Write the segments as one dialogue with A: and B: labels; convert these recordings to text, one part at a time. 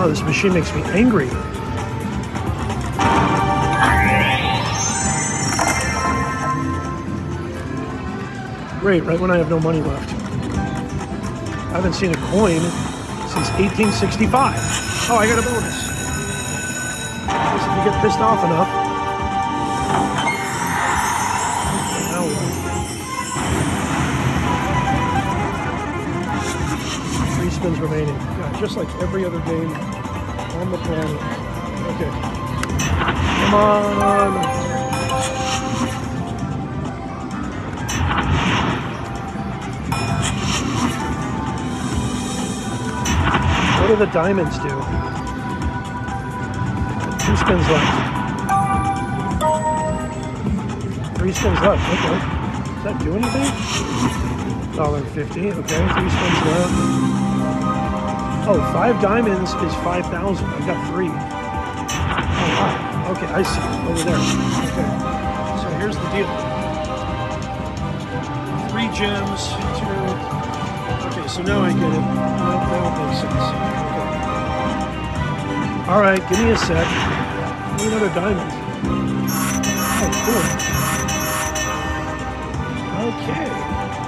A: Oh, this machine makes me angry. Great, right when I have no money left. I haven't seen a coin since 1865. Oh, I got a bonus. Guess if you get pissed off enough. Spins remaining. Yeah, just like every other game on the planet. Okay. Come on. What do the diamonds do? Two spins left. Three spins left. Okay. Does that do anything? Dollar fifty. Okay. Three spins left. Oh, five diamonds is five thousand. I've got three. Oh wow. Okay, I see. Over there. Okay. So here's the deal. Three gems. Two. Okay, so now I get it. Now it makes sense. Okay. All right, give me a sec. Give me another diamond. Oh, cool. Okay,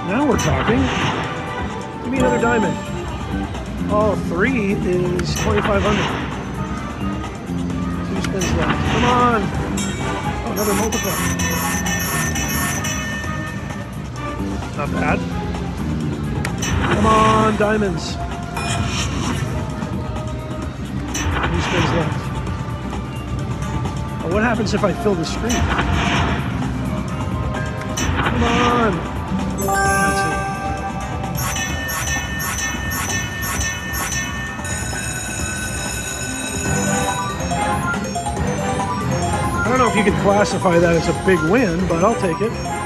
A: now we're talking. Give me another diamond. Oh, three is 2,500. Two spins left. Come on. Oh, another multiplier. Not bad. Come on, diamonds. Three spins left. What happens if I fill the screen? Come on. I don't know if you could classify that as a big win, but I'll take it.